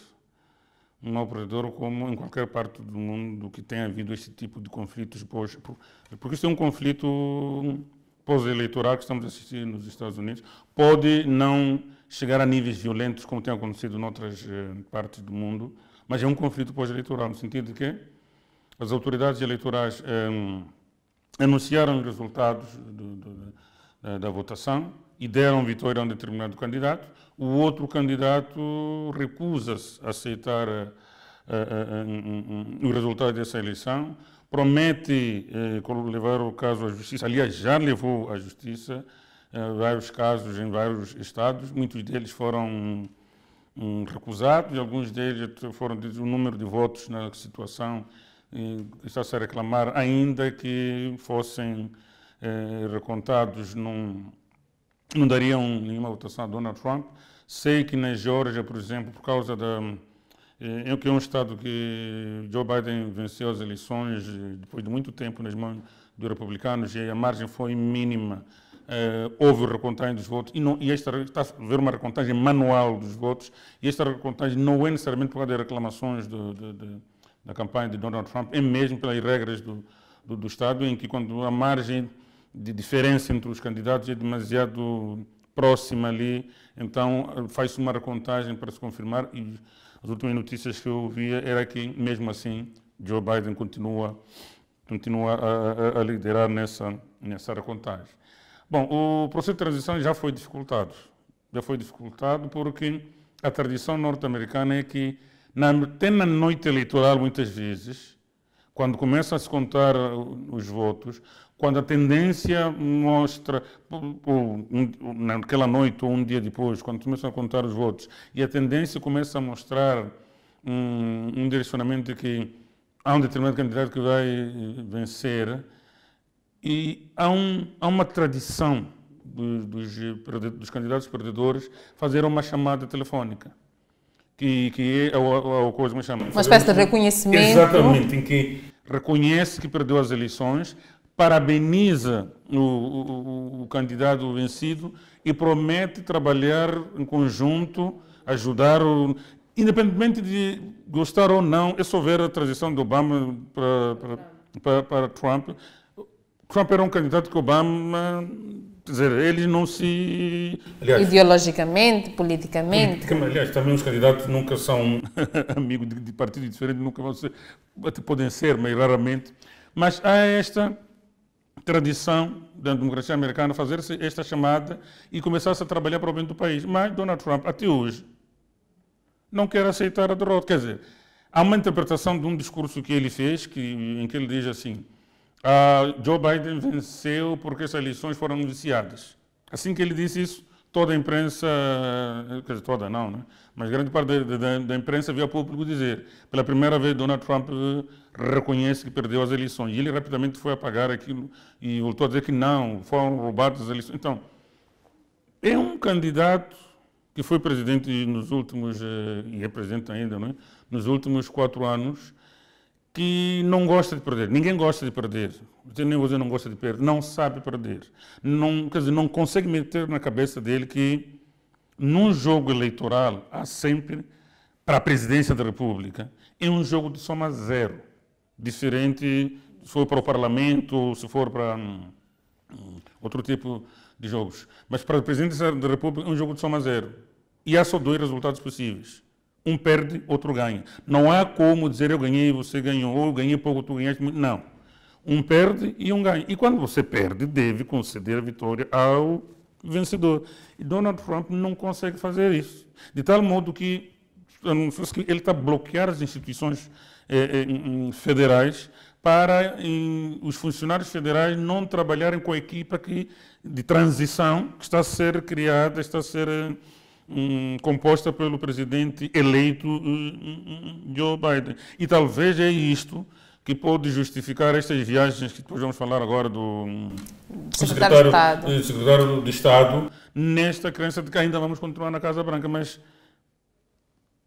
Speaker 2: Um mau perdedor como em qualquer parte do mundo que tenha havido esse tipo de conflitos, porque isso é um conflito pós-eleitoral que estamos assistindo nos Estados Unidos pode não chegar a níveis violentos como tem acontecido em outras eh, partes do mundo, mas é um conflito pós-eleitoral, no sentido de que as autoridades eleitorais eh, anunciaram os resultados do, do, da, da, votação e deram vitória a um determinado candidato, o outro candidato recusa-se a aceitar eh, eh, eh o resultado dessa eleição, promete eh, levar o caso à justiça, aliás, já levou à justiça eh, vários casos em vários estados, muitos deles foram um, recusados, alguns deles foram o número de votos na situação está-se a reclamar, ainda que fossem eh, recontados, não, não dariam nenhuma votação a Donald Trump. Sei que na Geórgia, por exemplo, por causa da é que é um estado que Joe Biden venceu as eleições depois de muito tempo nas mãos dos republicanos e a margem foi mínima. Uh, houve recontagem dos votos e, não, e esta está a haver uma recontagem manual dos votos e esta recontagem não é necessariamente por causa das reclamações do, do, do, da campanha de Donald Trump, é mesmo pelas regras do, do, Estado, em que quando a margem de diferença entre os candidatos é demasiado próxima ali, então faz-se uma recontagem para se confirmar e as últimas notícias que eu via era que, mesmo assim, Joe Biden continua, continua a, a, a liderar nessa, nessa recontagem. Bom, o processo de transição já foi dificultado. Já foi dificultado porque a tradição norte-americana é que na, até na noite eleitoral, muitas vezes, quando começa a se contar os votos, quando a tendência mostra, naquela noite ou um dia depois, quando começam a contar os votos, e a tendência começa a mostrar um, um direcionamento de que há um determinado candidato que vai vencer, e há, um, há uma tradição dos, dos, dos, candidatos perdedores fazer uma chamada telefónica. Que, que é a, a, a coisa que chama.
Speaker 1: Uma espécie de reconhecimento.
Speaker 2: Exatamente, em que reconhece que perdeu as eleições, parabeniza o, o, o, candidato vencido e promete trabalhar em conjunto, ajudar, o, independentemente de gostar ou não, é só ver a transição de Obama para, para, para, para Trump. Trump era um candidato que Obama, quer dizer, ele não se...
Speaker 1: Aliás, Ideologicamente, politicamente.
Speaker 2: Aliás, também os candidatos nunca são amigos de, de partidos diferentes, nunca vão ser, podem ser, mas raramente. Mas há esta tradição da democracia americana fazer esta chamada e começar-se a trabalhar para o bem do país. Mas Donald Trump, até hoje, não quer aceitar a derrota. Quer dizer, há uma interpretação de um discurso que ele fez, que, em que ele diz assim, ah, Joe Biden venceu porque as eleições foram viciadas. Assim que ele disse isso, toda a imprensa, quer dizer, toda não, né? mas grande parte da, da, da imprensa veio ao público dizer, pela primeira vez Donald Trump reconhece que perdeu as eleições. E ele rapidamente foi apagar aquilo e voltou a dizer que não, foram roubadas as eleições. Então, é um candidato que foi presidente nos últimos, eh, e é presidente ainda, não é? nos últimos quatro anos, que não gosta de perder. Ninguém gosta de perder. Nem você não gosta de perder. Não sabe perder. Não, quer dizer, não consegue meter na cabeça dele que num jogo eleitoral há sempre, para a presidência da República, é um jogo de soma zero. Diferente se for para o Parlamento se for para hum, outro tipo de jogos. Mas para a presidência da República é um jogo de soma zero. E há só dois resultados possíveis um perde, outro ganha. Não há como dizer eu ganhei, você ganhou, ou eu ganhei pouco, tu ganhaste muito. Não. Um perde e um ganha. E quando você perde, deve conceder a vitória ao vencedor. E Donald Trump não consegue fazer isso. De tal modo que ele está a bloquear as instituições eh, eh, federais para em, os funcionários federais não trabalharem com a equipa que, de transição que está a ser criada, está a ser eh, um, composta pelo presidente eleito uh, Joe Biden. E talvez é isto que pode justificar estas viagens que depois vamos falar agora do,
Speaker 1: secretário, secretário, de Estado.
Speaker 2: secretário de Estado, nesta crença de que ainda vamos continuar na Casa Branca, mas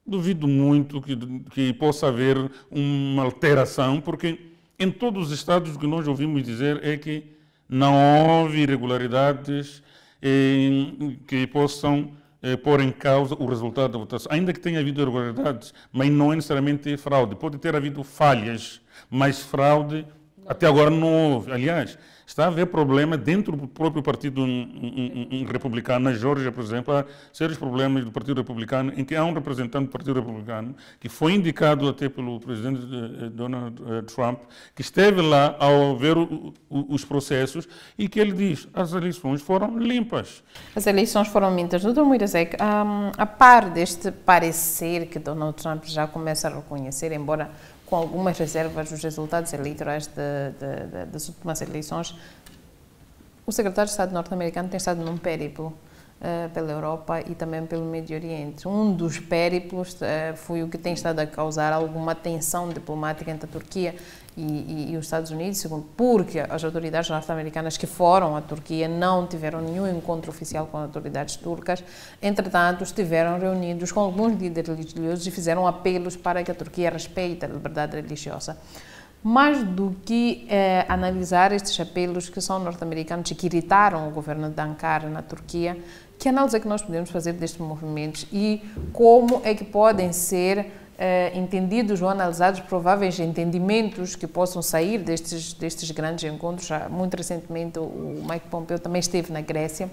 Speaker 2: duvido muito que, que possa haver uma alteração, porque em todos os estados o que nós ouvimos dizer é que não houve irregularidades eh, que possam eh, pôr em causa o resultado da votação. Ainda que tenha havido irregularidades, mas não é necessariamente fraude. Pode ter havido falhas, mas fraude até agora não houve. Aliás, está a haver problema dentro do próprio Partido Republicano. Na Geórgia, por exemplo, há sérios problemas do Partido Republicano, em que há um representante do Partido Republicano, que foi indicado até pelo presidente eh, Donald eh, Trump, que esteve lá ao ver o, o, os processos e que ele diz as eleições foram limpas.
Speaker 1: As eleições foram limpas. Doutor Muirezek, um, a par deste parecer que Donald Trump já começa a reconhecer, embora com algumas reservas dos resultados eleitorais de, de, de, das últimas eleições, o secretário de Estado norte-americano tem estado num périplo uh, pela Europa e também pelo Médio Oriente. Um dos périplos uh, foi o que tem estado a causar alguma tensão diplomática entre a Turquia e, e, e os Estados Unidos, porque as autoridades norte-americanas que foram à Turquia não tiveram nenhum encontro oficial com autoridades turcas. Entretanto, estiveram reunidos com alguns líderes religiosos e fizeram apelos para que a Turquia respeite a liberdade religiosa. Mais do que eh, analisar estes apelos que são norte-americanos e que irritaram o governo de Ankara na Turquia, que análise é que nós podemos fazer destes movimentos e como é que podem ser eh, entendidos ou analisados prováveis entendimentos que possam sair destes, destes grandes encontros. Muito recentemente, o Mike Pompeo também esteve na Grécia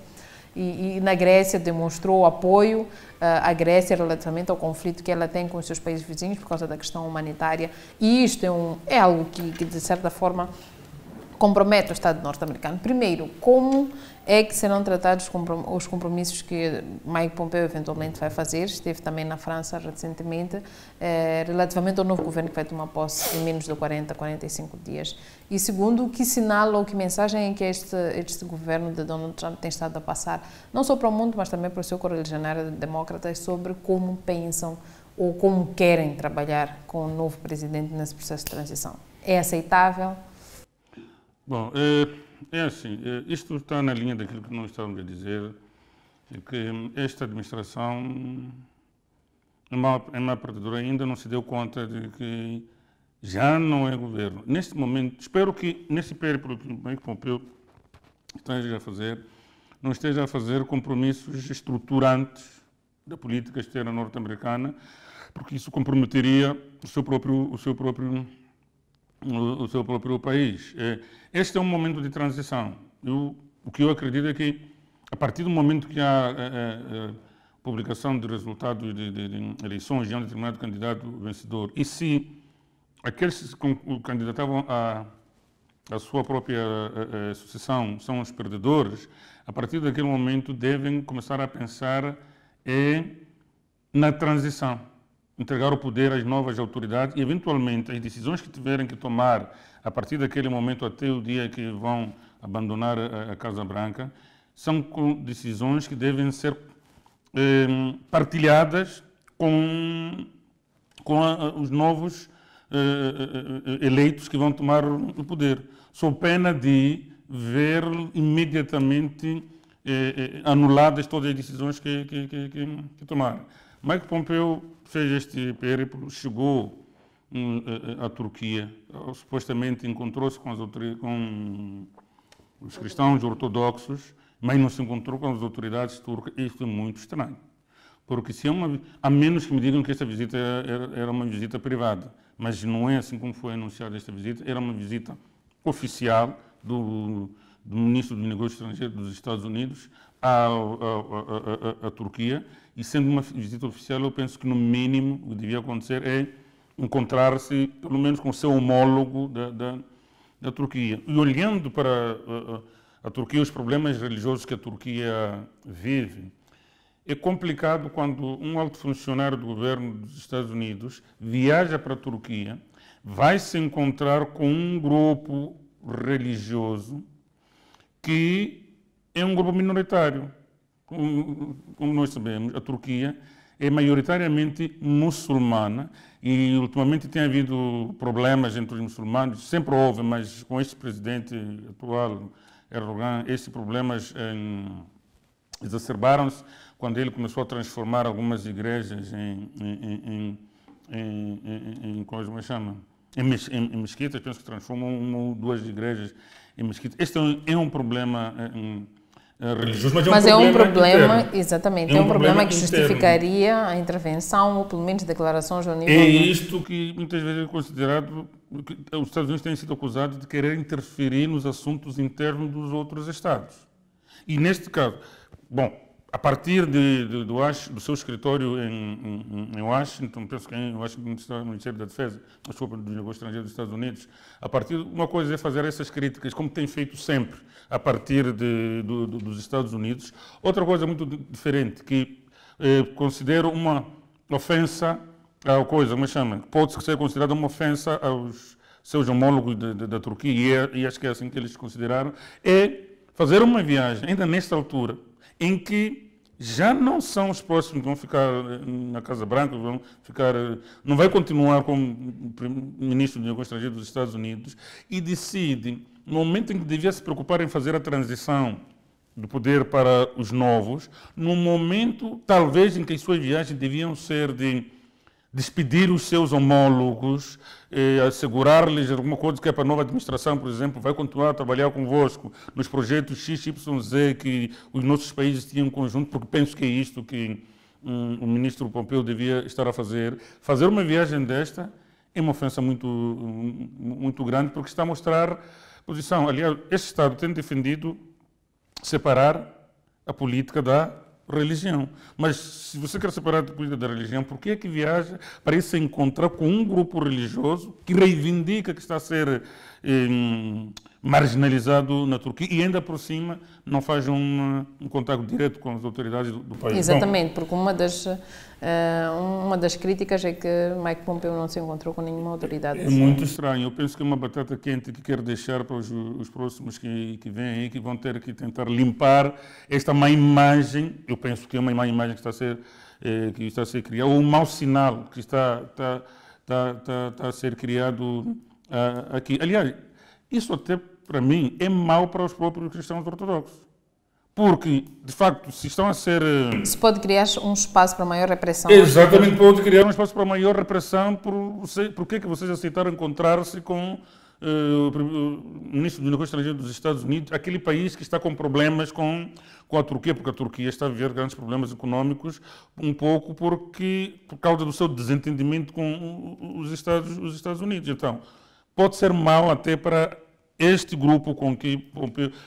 Speaker 1: e, e na Grécia demonstrou apoio uh, à Grécia relativamente ao conflito que ela tem com os seus países vizinhos por causa da questão humanitária. E isto é, um, é algo que, que de certa forma, compromete o Estado norte-americano. Primeiro, como é que serão tratados os compromissos que Mike Pompeo eventualmente vai fazer? Esteve também na França recentemente, eh, relativamente ao novo governo que vai tomar posse em menos de 40, 45 dias. E segundo, que sinal ou que mensagem é que este, este governo de Donald Trump tem estado a passar, não só para o mundo, mas também para o seu correligionário de demócratas, sobre como pensam ou como querem trabalhar com o novo presidente nesse processo de transição? É aceitável?
Speaker 2: Bom, é, é assim, é, isto está na linha daquilo que nós estávamos a dizer, é que esta administração, em uma partidura, ainda não se deu conta de que já não é governo. Neste momento, espero que neste período que o Pompeu esteja a fazer, não esteja a fazer compromissos estruturantes da política externa norte-americana, porque isso comprometeria o seu próprio, o seu próprio o, seu próprio país. É, este é um momento de transição. Eu, o que eu acredito é que, a partir do momento que há é, é, é publicação de resultados de, de, de eleições de um determinado candidato vencedor, e se aqueles que candidatavam a, a sua própria a, a sucessão são os perdedores, a partir daquele momento devem começar a pensar é, na transição entregar o poder às novas autoridades e, eventualmente, as decisões que tiverem que tomar a partir daquele momento até o dia que vão abandonar a, a Casa Branca, são decisões que devem ser eh, partilhadas com, com a, os novos eh, eh, eleitos que vão tomar o poder, sob pena de ver imediatamente eh, anuladas todas as decisões que, que, que, que tomaram. Mike Pompeo fez este périplo, chegou hum, à Turquia, supostamente encontrou-se com, com, os cristãos ortodoxos, mas não se encontrou com as autoridades turcas. Isso é muito estranho. Porque se é uma, a menos que me digam que esta visita era, era uma visita privada, mas não é assim como foi anunciada esta visita, era uma visita oficial do, do ministro dos Negócios Estrangeiros dos Estados Unidos à, à, à, à, Turquia e sendo uma visita oficial, eu penso que no mínimo o que devia acontecer é encontrar-se, pelo menos, com o seu homólogo da, da, da Turquia. E olhando para a, a, Turquia, os problemas religiosos que a Turquia vive, é complicado quando um alto funcionário do governo dos Estados Unidos viaja para a Turquia, vai se encontrar com um grupo religioso que é um grupo minoritário como nós sabemos, a Turquia é maioritariamente muçulmana e ultimamente tem havido problemas entre os muçulmanos, sempre houve, mas com este presidente atual, Erdogan, esses problemas exacerbaram-se quando ele começou a transformar algumas igrejas em, em, em, em, como é chama? Em, mesquitas, penso que transformam uma ou duas igrejas em mesquitas. Este é um, é problema eh,
Speaker 1: é religioso, mas é um mas problema, é um problema exatamente, é um, é um problema, problema, que justificaria interno. a intervenção ou pelo menos declarações ao nível...
Speaker 2: É isto que muitas vezes é considerado, os Estados Unidos têm sido acusados de querer interferir nos assuntos internos dos outros Estados. E neste caso, bom, a partir de, de, do, do, seu escritório em, em, em, Washington, penso que é em Washington, Ministério da Defesa, desculpa, do Negócio Estrangeiro dos Estados Unidos, a partir uma coisa é fazer essas críticas, como tem feito sempre, a partir de, do, dos Estados Unidos. Outra coisa muito diferente, que eh, considero uma ofensa à coisa, mas chama, pode ser considerada uma ofensa aos seus homólogos da Turquia, e, é, e acho que é assim que eles consideraram, é fazer uma viagem, ainda nesta altura, em que já não são os próximos que vão ficar eh, na Casa Branca, vão ficar, eh, não vai continuar como ministro de Negócios Estrangeiros dos Estados Unidos e decide, no momento em que devia se preocupar em fazer a transição do poder para os novos, no momento, talvez, em que as suas viagens deviam ser de despedir os seus homólogos, eh, assegurar-lhes alguma coisa que é para a nova administração, por exemplo, vai continuar a trabalhar convosco nos projetos XYZ que os nossos países tinham em conjunto, porque penso que é isto que um, o ministro Pompeu devia estar a fazer. Fazer uma viagem desta é uma ofensa muito, muito grande, porque está a mostrar posição. Aliás, este Estado tem defendido separar a política da religião. Mas se você quer separar a política da religião, por que é que viaja para se encontrar com um grupo religioso que reivindica que está a ser eh, marginalizado na Turquia e ainda por cima não faz um, um contato direto com as autoridades do, do país.
Speaker 1: Exatamente, Bom, porque uma das, uh, uma das críticas é que Mike Pompeo não se encontrou com nenhuma autoridade.
Speaker 2: É muito estranho. Eu penso que é uma batata quente que quer deixar para os, os próximos que, que vêm aí, que vão ter que tentar limpar esta má imagem. Eu penso que é uma má imagem que está a ser, eh, que está a ser criada, ou um mau sinal que está, está, está, está, está a ser criado uh, aqui. Aliás, isso até para mim, é mau para os próprios cristãos ortodoxos. Porque, de facto, se estão a ser. Eh,
Speaker 1: se pode criar um espaço para maior repressão.
Speaker 2: Exatamente, pode criar um espaço para maior repressão. Por, por que, é que vocês aceitaram encontrar-se com uh, o ministro dos Negócios Estrangeiros dos Estados Unidos, aquele país que está com problemas com, com a Turquia, porque a Turquia está a viver grandes problemas econômicos, um pouco porque, por causa do seu desentendimento com os Estados, os Estados Unidos. Então, pode ser mau até para este grupo com que,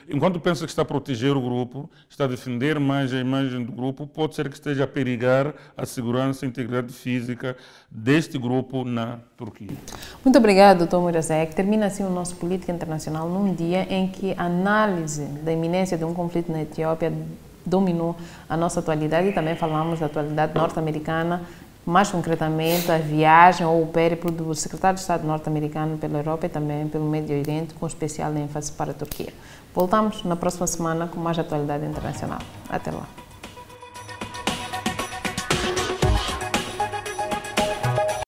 Speaker 2: enquanto pensa que está a proteger o grupo, está a defender mais a imagem do grupo, pode ser que esteja a perigar a segurança e integridade física deste grupo na Turquia.
Speaker 1: Muito obrigado, Dr. Murazek. Termina assim o nosso Política Internacional num dia em que a análise da iminência de um conflito na Etiópia dominou a nossa atualidade e também falamos da atualidade norte-americana mais concretamente a viagem ou o périplo do secretário de Estado norte-americano pela Europa e também pelo Médio Oriente, com especial ênfase para a Turquia. Voltamos na próxima semana com mais atualidade internacional. Até lá.